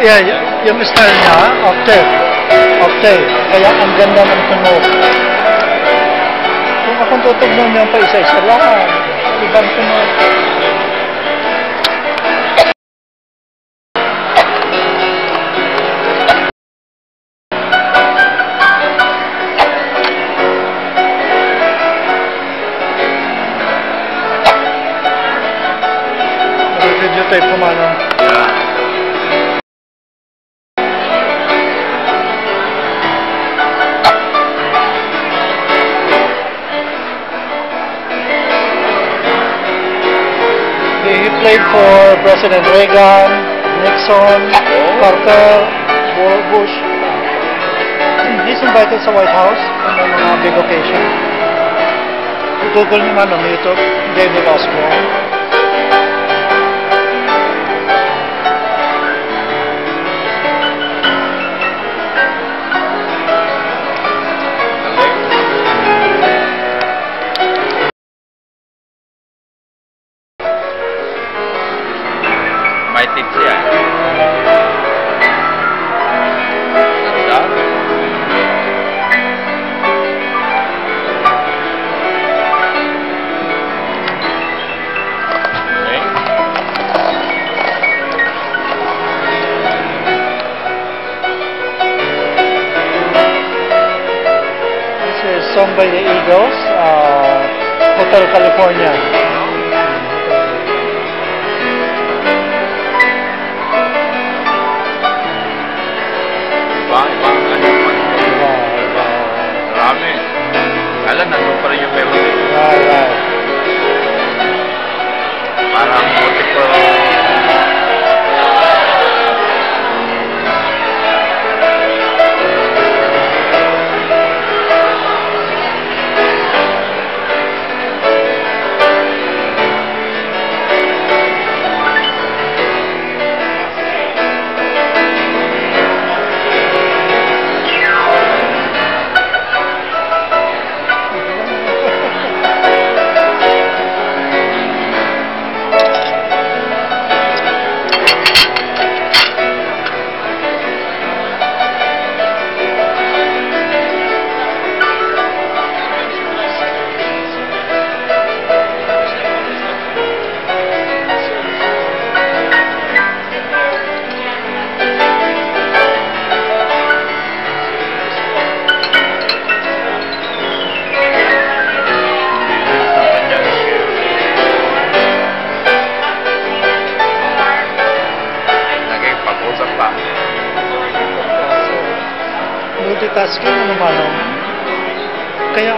Yeah, yung style niya, octave. Octave. Kaya ang ganda ng tunog. Kung akong tutugnan niya pa isa-isa lang, ibang tunog. Video tape kumano. He played for President Reagan, Nixon, Carter, Bu- Bush. He's invited sa White House on mga big occasion. Google naman on YouTube, David Osborne. egipcia. Song by the Eagles, uh, Hotel California. Multitasking ano man. no? Kaya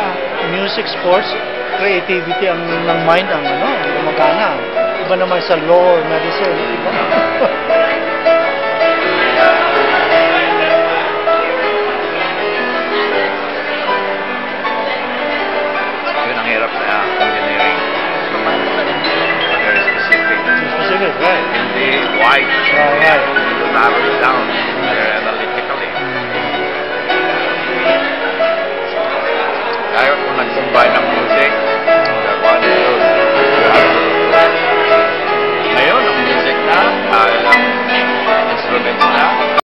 music, sports, creativity ang ng mind ang ano, gumagana. Iba naman sa law medicine, iba.